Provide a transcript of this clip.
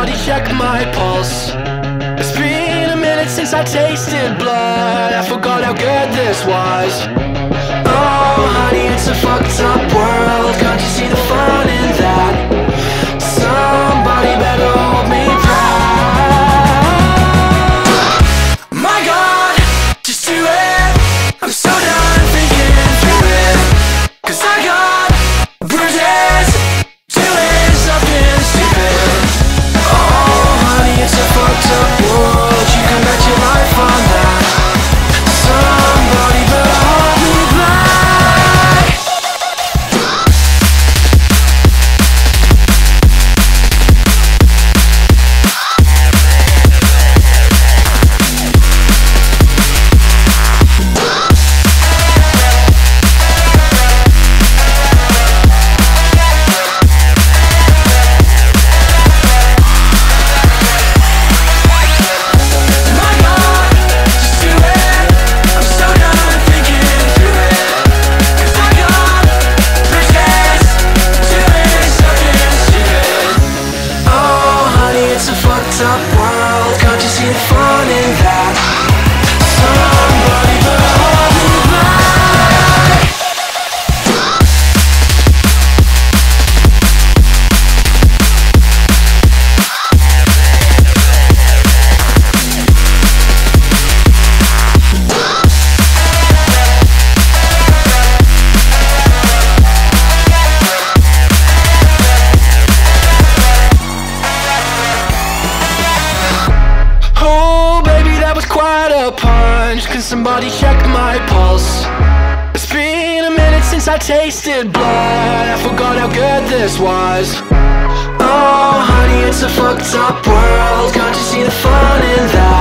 body, check my pulse. It's been a minute since I tasted blood. I forgot how good this was. You see punch. Can somebody check my pulse? It's been a minute since I tasted blood. I forgot how good this was. Oh, honey, it's a fucked up world. Can't you see the fun in that?